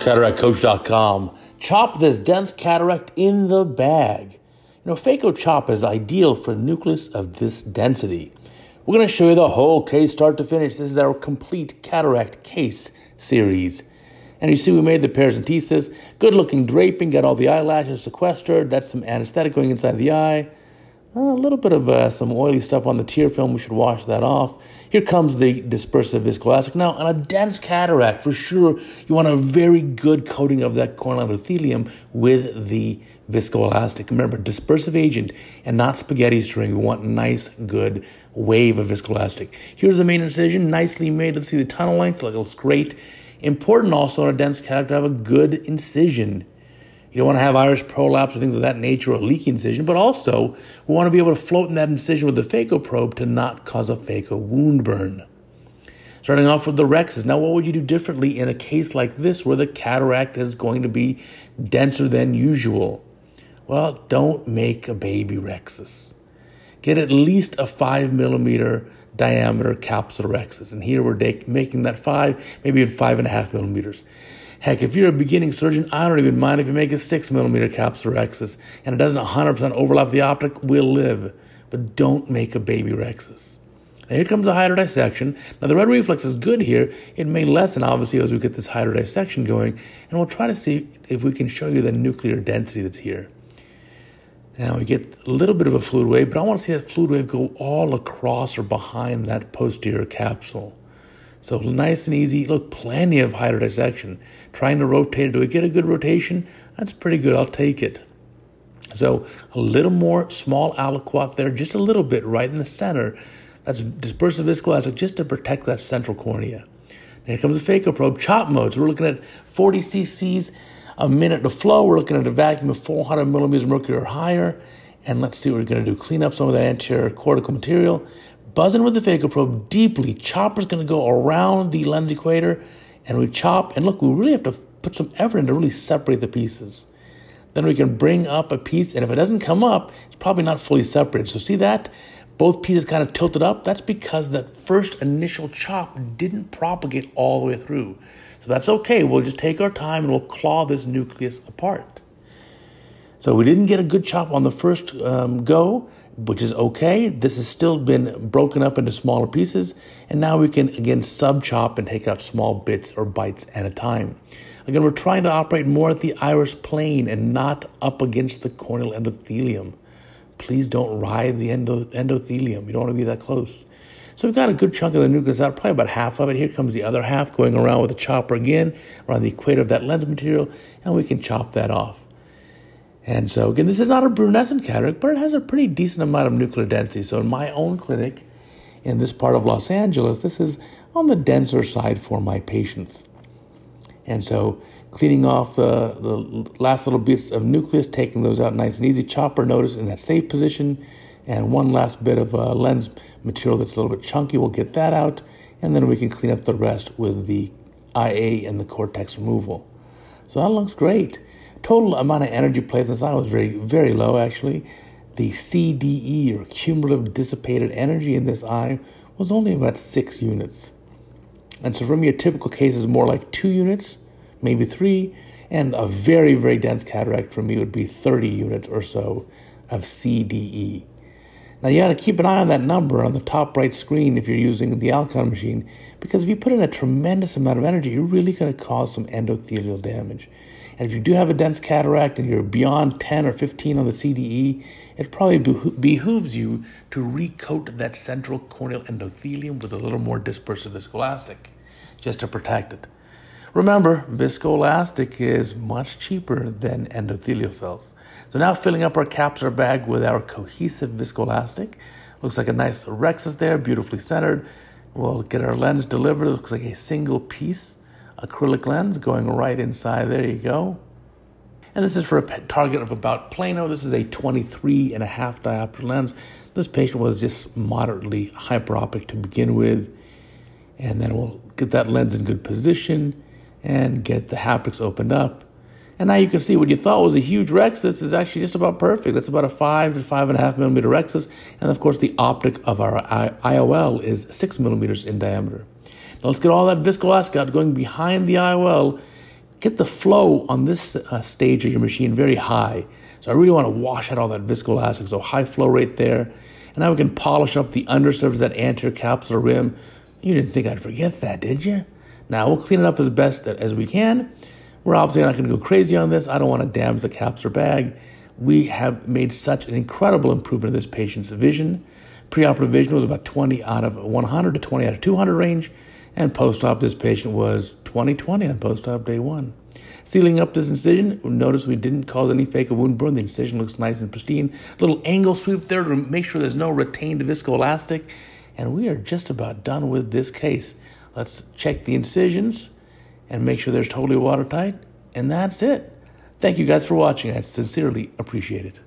CataractCoach.com. Chop this dense cataract in the bag. You know, Phaco Chop is ideal for nucleus of this density. We're going to show you the whole case start to finish. This is our complete cataract case series. And you see, we made the paracentesis. Good looking draping, got all the eyelashes sequestered. That's some anesthetic going inside the eye. Uh, a little bit of uh, some oily stuff on the tear film. We should wash that off. Here comes the dispersive viscoelastic. Now, on a dense cataract, for sure, you want a very good coating of that corneal endothelium with the viscoelastic. Remember, dispersive agent and not spaghetti string. We want nice, good wave of viscoelastic. Here's the main incision, nicely made. Let's see the tunnel length. Looks great. Important also on a dense cataract to have a good incision. You don't want to have iris prolapse or things of that nature or leaky incision, but also we want to be able to float in that incision with the phaco probe to not cause a phaco wound burn. Starting off with the rhexis. Now, what would you do differently in a case like this where the cataract is going to be denser than usual? Well, don't make a baby rhexis. Get at least a five millimeter diameter capsular rhexis. And here we're making that five, maybe even five and a half millimeters. Heck, if you're a beginning surgeon, I don't even mind if you make a 6 millimeter capsular rhexis and it doesn't 100% overlap the optic, we'll live. But don't make a baby rhexis. Now here comes a hydrodissection. Now the red reflex is good here. It may lessen obviously as we get this hydrodissection going, and we'll try to see if we can show you the nuclear density that's here. Now we get a little bit of a fluid wave, but I want to see that fluid wave go all across or behind that posterior capsule. So nice and easy. Look, plenty of hydrodissection. Trying to rotate it. Do we get a good rotation? That's pretty good. I'll take it. So a little more small aliquot there, just a little bit right in the center. That's dispersive viscoelastic just to protect that central cornea. Here comes the phaco probe, chop mode. We're looking at 40 cc's a minute to flow. We're looking at a vacuum of 400 millimeters mercury or higher. And let's see what we're going to do. Clean up some of that anterior cortical material buzzing with the phaco probe deeply. Chopper's going to go around the lens equator, and we chop. And look, we really have to put some effort in to really separate the pieces. Then we can bring up a piece, and if it doesn't come up, it's probably not fully separated. So see that? Both pieces kind of tilted up. That's because that first initial chop didn't propagate all the way through. So that's okay. We'll just take our time and we'll claw this nucleus apart. So we didn't get a good chop on the first um, go which is okay. This has still been broken up into smaller pieces, and now we can again sub chop and take out small bits or bites at a time. Again, we're trying to operate more at the iris plane and not up against the corneal endothelium. Please don't ride the endo- endothelium. You don't want to be that close. So we've got a good chunk of the nucleus out, probably about half of it. Here comes the other half going around with the chopper again around the equator of that lens material, and we can chop that off. And so, again, this is not a brunescent cataract, but it has a pretty decent amount of nuclear density. So, in my own clinic in this part of Los Angeles, this is on the denser side for my patients. And so, cleaning off the, the last little bits of nucleus, taking those out nice and easy. Chopper, notice in that safe position. And one last bit of uh, lens material that's a little bit chunky, we'll get that out. And then we can clean up the rest with the IA and the cortex removal. So that looks great. Total amount of energy placed in this eye was very, very low actually. The CDE or cumulative dissipated energy in this eye was only about six units. And so for me, a typical case is more like two units, maybe three, and a very, very dense cataract for me would be 30 units or so of CDE. Now you got to keep an eye on that number on the top right screen if you're using the Alcon machine, because if you put in a tremendous amount of energy, you're really going to cause some endothelial damage. And if you do have a dense cataract and you're beyond 10 or 15 on the CDE, it probably behooves you to recoat that central corneal endothelium with a little more dispersive viscoelastic just to protect it. Remember, viscoelastic is much cheaper than endothelial cells. So now filling up our capsular bag with our cohesive viscoelastic. Looks like a nice rhexis there, beautifully centered. We'll get our lens delivered. Looks like a single piece acrylic lens going right inside. There you go. And this is for a target of about plano. This is a 23 and a half diopter lens. This patient was just moderately hyperopic to begin with. And then we'll get that lens in good position and get the haptics opened up. And now you can see what you thought was a huge Rhexis is actually just about perfect. That's about a five to five and a half millimeter Rhexis. And of course, the optic of our IOL is six millimeters in diameter. Now let's get all that viscoelastic going behind the IOL get the flow on this uh, stage of your machine very high. So I really want to wash out all that viscoelastic, so high flow rate there. And now we can polish up the undersurface, that anterior capsular rim. You didn't think I'd forget that, did you? Now we'll clean it up as best as we can. We're obviously not going to go crazy on this. I don't want to damage the capsular bag. We have made such an incredible improvement in this patient's vision. Preoperative vision was about 20 out of 100 to 20 out of 200 range, and post-op this patient was 20/20 on post-op day one. Sealing up this incision, notice we didn't cause any phaco wound burn. The incision looks nice and pristine. Little angle sweep there to make sure there's no retained viscoelastic. And we are just about done with this case. Let's check the incisions and make sure they're totally watertight. And that's it. Thank you guys for watching. I sincerely appreciate it.